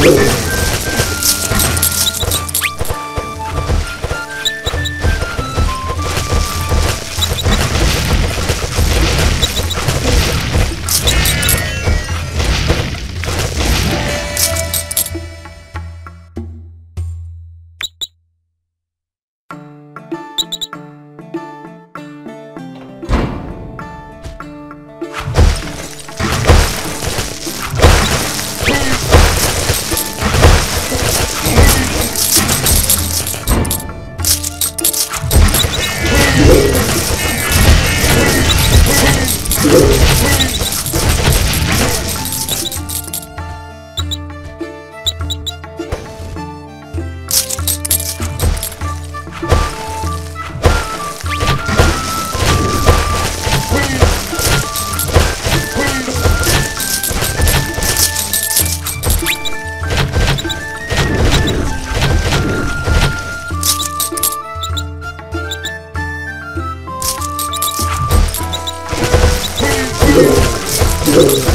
Thank Let's go.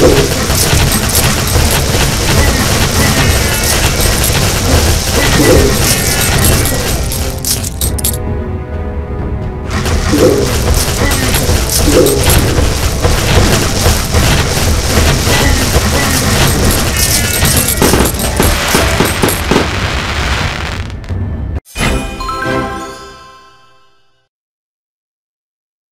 Thank you.